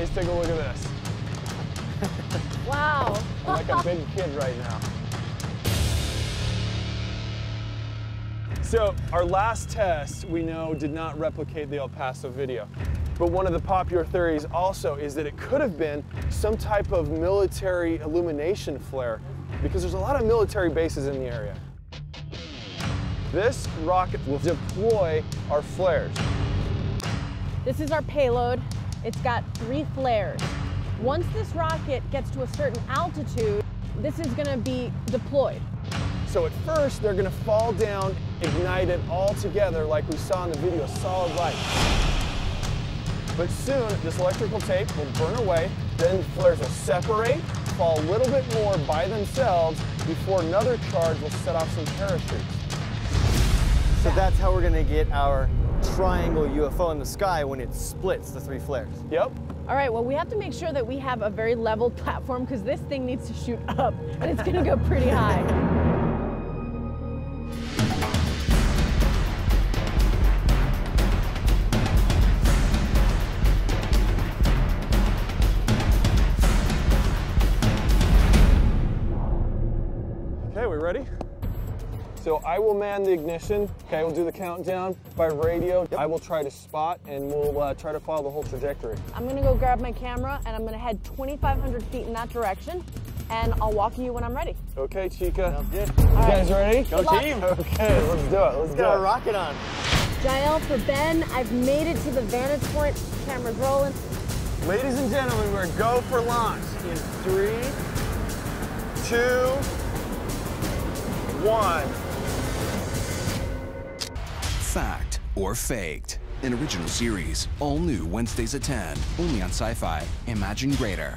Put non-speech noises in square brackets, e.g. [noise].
take a look at this. [laughs] Wow. I'm like a big kid right now. So our last test, we know, did not replicate the El Paso video. But one of the popular theories also is that it could have been some type of military illumination flare because there's a lot of military bases in the area. This rocket will deploy our flares. This is our payload. It's got three flares. Once this rocket gets to a certain altitude, this is gonna be deployed. So at first, they're gonna fall down, ignite it all together like we saw in the video, solid light. But soon, this electrical tape will burn away, then the flares will separate, fall a little bit more by themselves before another charge will set off some parachutes. So that's how we're gonna get our triangle UFO in the sky when it splits the three flares. Yep. All right, well, we have to make sure that we have a very level [laughs] platform because this thing needs to shoot up and it's gonna go pretty high. Okay, we ready? So I will man the ignition. Okay, we'll do the countdown by radio. I will try to spot and we'll uh, try to follow the whole trajectory. I'm gonna go grab my camera and I'm gonna head 2,500 feet in that direction and I'll walk you when I'm ready. Okay, Chica. Sounds good. You guys ready? Go team! Okay, let's do it. Let's Let's do get our it. rocket on. Jael for Ben, I've made it to the vantage point. Camera's rolling. Ladies and gentlemen, we're go for launch in three, two, one. Fact or faked. An original series, all new Wednesdays at 10, only on Syfy. Imagine greater.